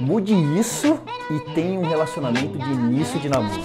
Mude isso e tenha um relacionamento de início de namoro.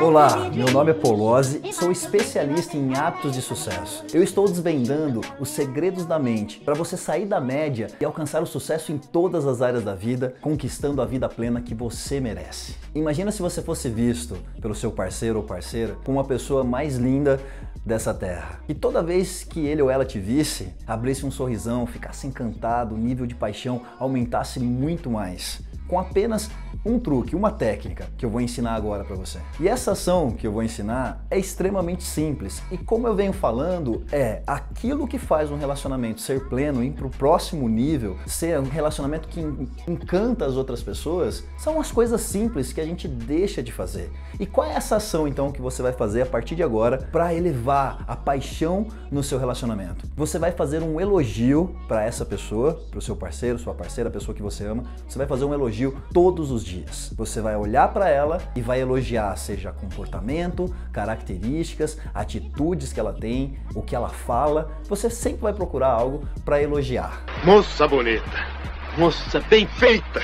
Olá, meu nome é Polozzi, sou especialista em hábitos de sucesso. Eu estou desvendando os segredos da mente para você sair da média e alcançar o sucesso em todas as áreas da vida, conquistando a vida plena que você merece. Imagina se você fosse visto pelo seu parceiro ou parceira como uma pessoa mais linda dessa terra. E toda vez que ele ou ela te visse, abrisse um sorrisão, ficasse encantado, o nível de paixão aumentasse muito mais com apenas um truque, uma técnica que eu vou ensinar agora para você. E essa ação que eu vou ensinar é extremamente simples e como eu venho falando, é aquilo que faz um relacionamento ser pleno, ir para o próximo nível, ser um relacionamento que encanta as outras pessoas, são as coisas simples que a gente deixa de fazer. E qual é essa ação então que você vai fazer a partir de agora para elevar a paixão no seu relacionamento? Você vai fazer um elogio para essa pessoa, para o seu parceiro, sua parceira, a pessoa que você ama. Você vai fazer um elogio elogio todos os dias. Você vai olhar para ela e vai elogiar, seja comportamento, características, atitudes que ela tem, o que ela fala. Você sempre vai procurar algo para elogiar. Moça bonita, moça bem feita.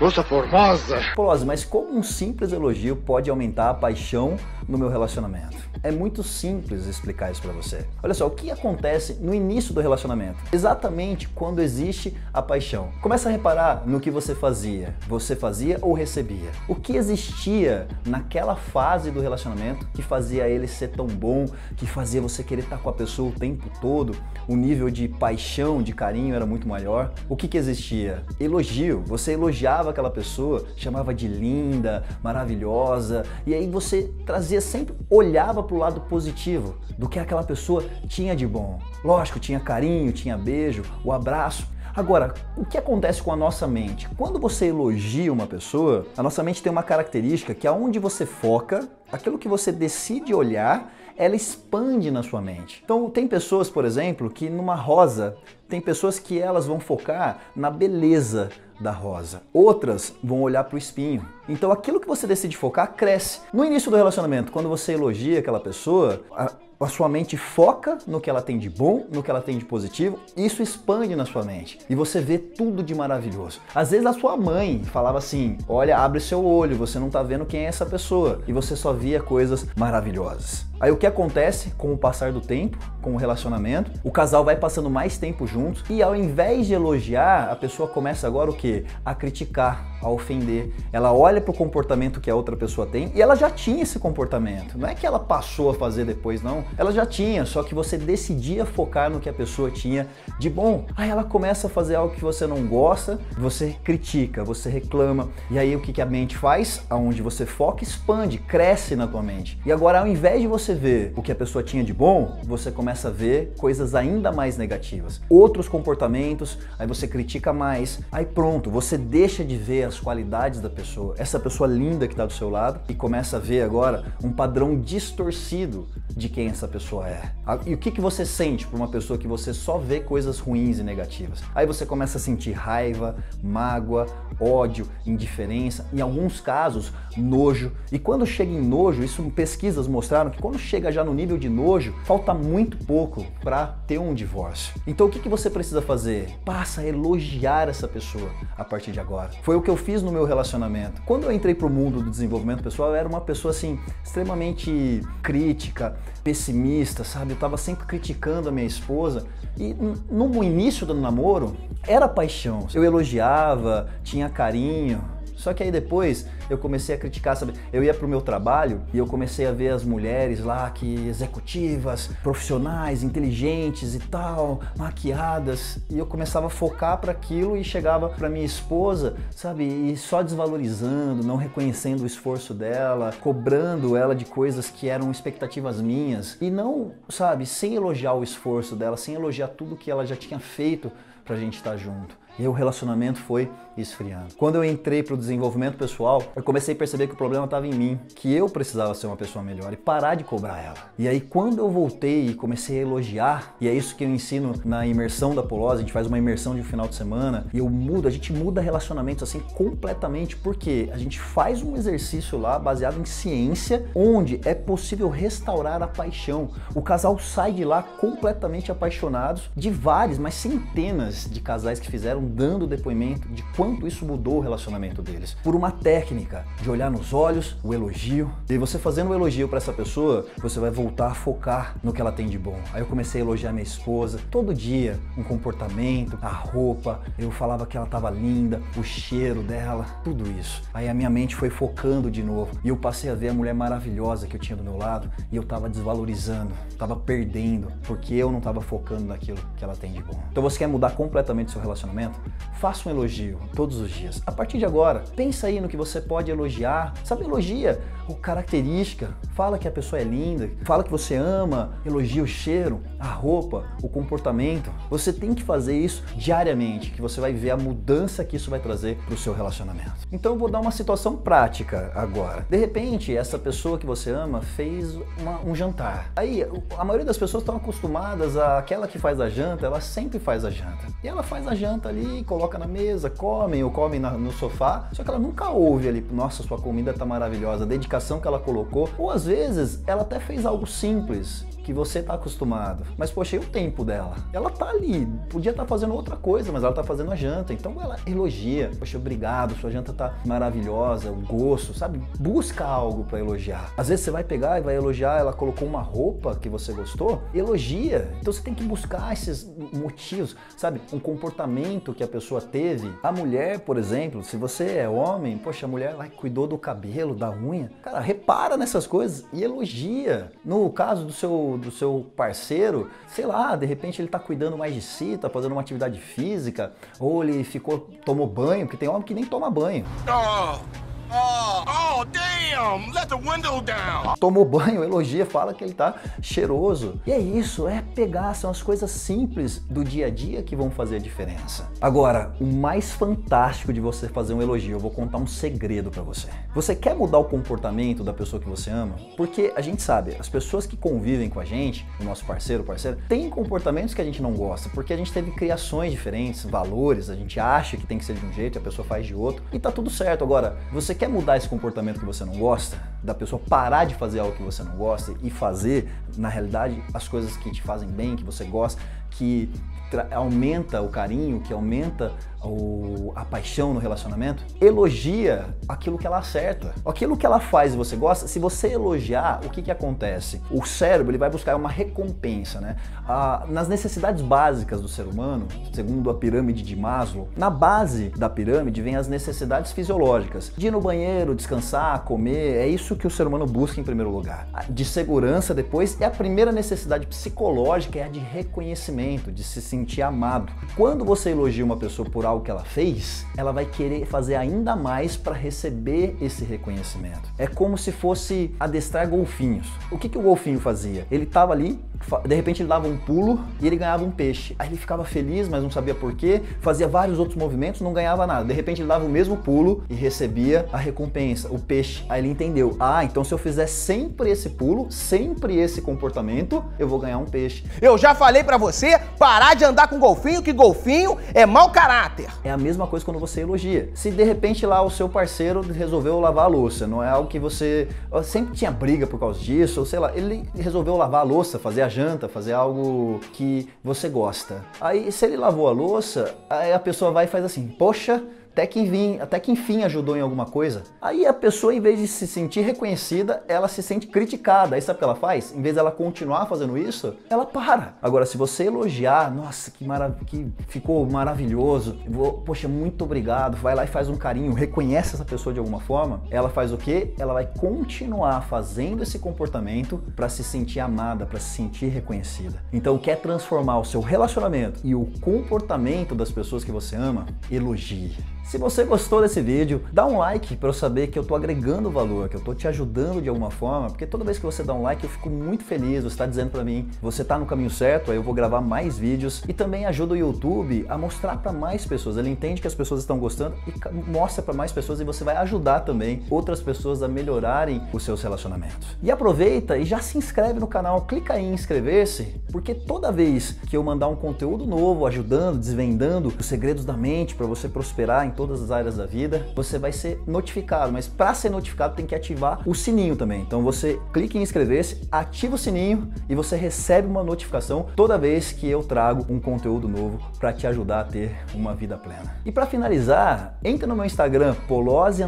Moça formosa! Polose, mas como um simples elogio pode aumentar a paixão no meu relacionamento? É muito simples explicar isso para você. Olha só, o que acontece no início do relacionamento? Exatamente quando existe a paixão. Começa a reparar no que você fazia. Você fazia ou recebia? O que existia naquela fase do relacionamento que fazia ele ser tão bom, que fazia você querer estar com a pessoa o tempo todo? O nível de paixão, de carinho era muito maior. O que, que existia? Elogio. Você elogiava aquela pessoa, chamava de linda, maravilhosa, e aí você trazia sempre, olhava para o lado positivo do que aquela pessoa tinha de bom. Lógico, tinha carinho, tinha beijo, o abraço. Agora, o que acontece com a nossa mente? Quando você elogia uma pessoa, a nossa mente tem uma característica que aonde você foca, aquilo que você decide olhar, ela expande na sua mente. Então, tem pessoas, por exemplo, que numa rosa, tem pessoas que elas vão focar na beleza da rosa. Outras vão olhar para o espinho. Então aquilo que você decide focar cresce. No início do relacionamento, quando você elogia aquela pessoa, a, a sua mente foca no que ela tem de bom, no que ela tem de positivo, isso expande na sua mente e você vê tudo de maravilhoso. Às vezes a sua mãe falava assim: "Olha, abre seu olho, você não está vendo quem é essa pessoa", e você só via coisas maravilhosas. Aí o que acontece com o passar do tempo, com o relacionamento? O casal vai passando mais tempo juntos e ao invés de elogiar, a pessoa começa agora o que? A criticar, a ofender. Ela olha para o comportamento que a outra pessoa tem e ela já tinha esse comportamento. Não é que ela passou a fazer depois, não. Ela já tinha, só que você decidia focar no que a pessoa tinha de bom. Aí ela começa a fazer algo que você não gosta, você critica, você reclama. E aí o que a mente faz? Aonde você foca, expande, cresce na tua mente. E agora, ao invés de você vê o que a pessoa tinha de bom, você começa a ver coisas ainda mais negativas. Outros comportamentos, aí você critica mais. Aí pronto, você deixa de ver as qualidades da pessoa, essa pessoa linda que está do seu lado, e começa a ver agora um padrão distorcido de quem essa pessoa é. E o que, que você sente por uma pessoa que você só vê coisas ruins e negativas? Aí você começa a sentir raiva, mágoa, ódio, indiferença, em alguns casos, nojo. E quando chega em nojo, isso pesquisas mostraram que quando chega já no nível de nojo, falta muito pouco para ter um divórcio. Então o que, que você precisa fazer? Passa a elogiar essa pessoa a partir de agora. Foi o que eu fiz no meu relacionamento. Quando eu entrei para o mundo do desenvolvimento pessoal, eu era uma pessoa assim extremamente crítica, pessimista, sabe? Eu estava sempre criticando a minha esposa e no início do namoro era paixão. Eu elogiava, tinha carinho, só que aí depois eu comecei a criticar, sabe? Eu ia pro meu trabalho e eu comecei a ver as mulheres lá que executivas, profissionais, inteligentes e tal, maquiadas, e eu começava a focar para aquilo e chegava para minha esposa, sabe? E só desvalorizando, não reconhecendo o esforço dela, cobrando ela de coisas que eram expectativas minhas e não, sabe, sem elogiar o esforço dela, sem elogiar tudo que ela já tinha feito pra gente estar junto. E o relacionamento foi esfriando. Quando eu entrei para o desenvolvimento pessoal, eu comecei a perceber que o problema estava em mim, que eu precisava ser uma pessoa melhor e parar de cobrar ela. E aí quando eu voltei e comecei a elogiar, e é isso que eu ensino na imersão da Polosa, a gente faz uma imersão de um final de semana, e eu mudo, a gente muda relacionamentos assim completamente, porque a gente faz um exercício lá baseado em ciência, onde é possível restaurar a paixão. O casal sai de lá completamente apaixonados de vários, mas centenas de casais que fizeram dando depoimento de quanto isso mudou o relacionamento deles. Por uma técnica de olhar nos olhos, o elogio. E você fazendo um elogio para essa pessoa, você vai voltar a focar no que ela tem de bom. Aí eu comecei a elogiar minha esposa, todo dia, um comportamento, a roupa, eu falava que ela estava linda, o cheiro dela, tudo isso. Aí a minha mente foi focando de novo e eu passei a ver a mulher maravilhosa que eu tinha do meu lado e eu estava desvalorizando, estava perdendo, porque eu não estava focando naquilo que ela tem de bom. Então você quer mudar completamente seu relacionamento? Faça um elogio todos os dias. A partir de agora, pensa aí no que você pode elogiar. Sabe, elogia o característica, fala que a pessoa é linda, fala que você ama, elogia o cheiro, a roupa, o comportamento. Você tem que fazer isso diariamente, que você vai ver a mudança que isso vai trazer para o seu relacionamento. Então eu vou dar uma situação prática agora. De repente, essa pessoa que você ama fez uma, um jantar. Aí, a maioria das pessoas estão acostumadas a aquela que faz a janta, ela sempre faz a janta. E ela faz a janta ali, coloca na mesa, comem ou comem na, no sofá, só que ela nunca ouve ali, nossa, sua comida tá maravilhosa, a dedicação que ela colocou. Ou às vezes ela até fez algo simples, que você está acostumado. Mas, poxa, e o tempo dela? Ela tá ali, podia estar tá fazendo outra coisa, mas ela tá fazendo a janta. Então ela elogia. Poxa, obrigado, sua janta tá maravilhosa, o gosto, sabe? Busca algo para elogiar. Às vezes você vai pegar e vai elogiar, ela colocou uma roupa que você gostou, elogia. Então você tem que buscar esses motivos, sabe? Um comportamento que a pessoa teve. A mulher, por exemplo, se você é homem, poxa, a mulher lá cuidou do cabelo, da unha. Cara, repara nessas coisas e elogia. No caso do seu do seu parceiro, sei lá, de repente ele está cuidando mais de si, está fazendo uma atividade física, ou ele ficou, tomou banho, porque tem homem que nem toma banho. Oh. Oh, oh, damn! Let the window down! Tomou banho, elogia, fala que ele tá cheiroso. E é isso, é pegar, são as coisas simples do dia a dia que vão fazer a diferença. Agora, o mais fantástico de você fazer um elogio, eu vou contar um segredo para você. Você quer mudar o comportamento da pessoa que você ama? Porque a gente sabe, as pessoas que convivem com a gente, o nosso parceiro, parceiro, têm comportamentos que a gente não gosta, porque a gente teve criações diferentes, valores, a gente acha que tem que ser de um jeito a pessoa faz de outro, e tá tudo certo. Agora, você quer quer mudar esse comportamento que você não gosta, da pessoa parar de fazer algo que você não gosta e fazer, na realidade, as coisas que te fazem bem, que você gosta, que aumenta o carinho, que aumenta a paixão no relacionamento, elogia aquilo que ela acerta. Aquilo que ela faz e você gosta, se você elogiar, o que, que acontece? O cérebro ele vai buscar uma recompensa, né? Ah, nas necessidades básicas do ser humano, segundo a pirâmide de Maslow, na base da pirâmide vem as necessidades fisiológicas. De ir no banheiro, descansar, comer, é isso que o ser humano busca em primeiro lugar. De segurança depois, é a primeira necessidade psicológica, é a de reconhecimento, de se sentir amado. Quando você elogia uma pessoa por algo algo que ela fez, ela vai querer fazer ainda mais para receber esse reconhecimento. É como se fosse adestrar golfinhos. O que, que o golfinho fazia? Ele estava ali, de repente ele dava um pulo e ele ganhava um peixe. Aí ele ficava feliz, mas não sabia porquê, fazia vários outros movimentos, não ganhava nada. De repente ele dava o mesmo pulo e recebia a recompensa, o peixe. Aí ele entendeu: ah, então se eu fizer sempre esse pulo, sempre esse comportamento, eu vou ganhar um peixe. Eu já falei para você parar de andar com golfinho, que golfinho é mau caráter. É a mesma coisa quando você elogia. Se de repente lá o seu parceiro resolveu lavar a louça, não é algo que você sempre tinha briga por causa disso, ou sei lá, ele resolveu lavar a louça, fazer a janta, fazer algo que você gosta. Aí se ele lavou a louça, aí a pessoa vai e faz assim: "Poxa, até que, enfim, até que enfim ajudou em alguma coisa. Aí a pessoa, em vez de se sentir reconhecida, ela se sente criticada. Aí sabe o que ela faz? Em vez dela continuar fazendo isso, ela para. Agora, se você elogiar, nossa, que, marav que ficou maravilhoso, vou, poxa, muito obrigado, vai lá e faz um carinho, reconhece essa pessoa de alguma forma, ela faz o quê? Ela vai continuar fazendo esse comportamento para se sentir amada, para se sentir reconhecida. Então, quer transformar o seu relacionamento e o comportamento das pessoas que você ama? Elogie Se você gostou desse vídeo, dá um like para eu saber que eu estou agregando valor, que eu estou te ajudando de alguma forma, porque toda vez que você dá um like eu fico muito feliz, você está dizendo para mim, você está no caminho certo, aí eu vou gravar mais vídeos e também ajuda o YouTube a mostrar para mais pessoas. Ele entende que as pessoas estão gostando e mostra para mais pessoas e você vai ajudar também outras pessoas a melhorarem os seus relacionamentos. E aproveita e já se inscreve no canal, clica em inscrever-se, porque toda vez que eu mandar um conteúdo novo, ajudando, desvendando os segredos da mente para você prosperar em todas as áreas da vida, você vai ser notificado. Mas para ser notificado tem que ativar o sininho também. Então você clica em inscrever-se, ativa o sininho e você recebe uma notificação toda vez que eu trago um conteúdo novo para te ajudar a ter uma vida plena. E para finalizar, entra no meu Instagram polose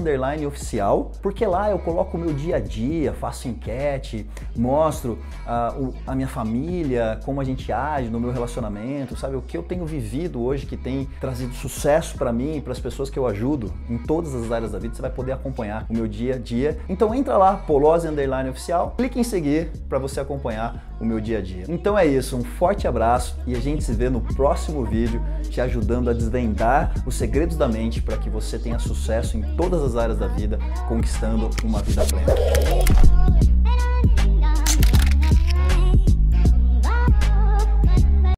oficial, porque lá eu coloco o meu dia a dia, faço enquete, mostro a, ah, a minha família, como a gente age no meu relacionamento, sabe o que eu tenho vivido hoje que tem trazido sucesso para mim e para as pessoas pessoas que eu ajudo em todas as áreas da vida, você vai poder acompanhar o meu dia a dia. Então entra lá, Polose Underline Oficial, clique em seguir para você acompanhar o meu dia a dia. Então é isso, um forte abraço e a gente se vê no próximo vídeo te ajudando a desvendar os segredos da mente para que você tenha sucesso em todas as áreas da vida, conquistando uma vida plena.